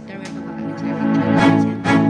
ったら親とかがね散らかった。ら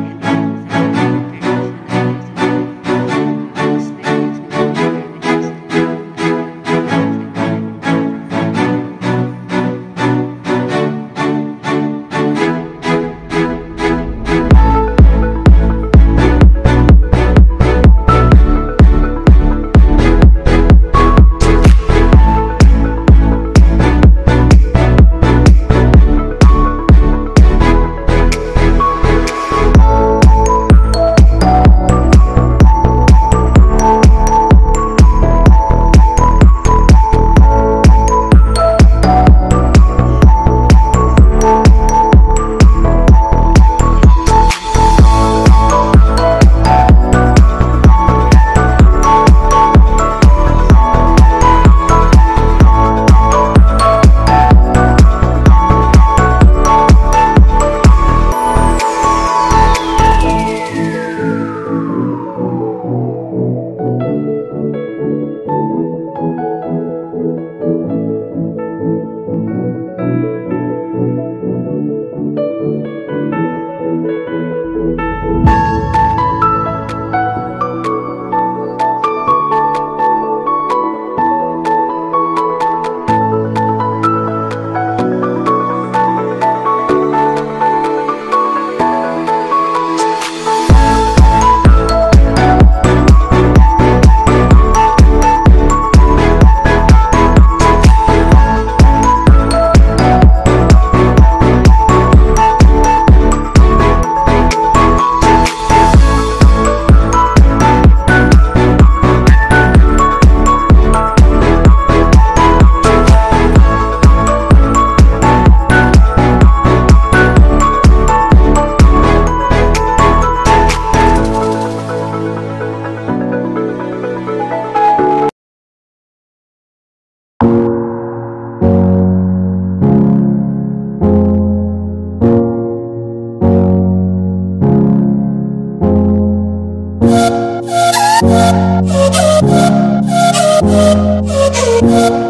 Thank you.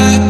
I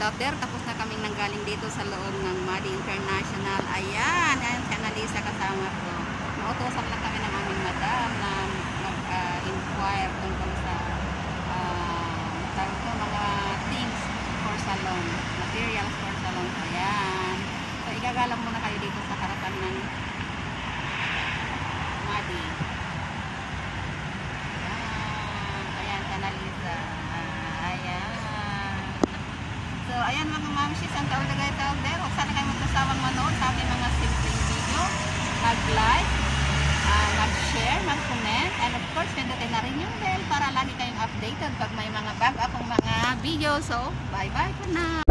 and ayan mga mamshis, ang guys out there. Huwag sana kayo magkasawang manood sa aking mga simpleng video. Mag-like, uh, mag-share, mag-comment, and of course, pindutin na rin yung bell para lagi kayong updated pag may mga akong mga video. So, bye-bye for now!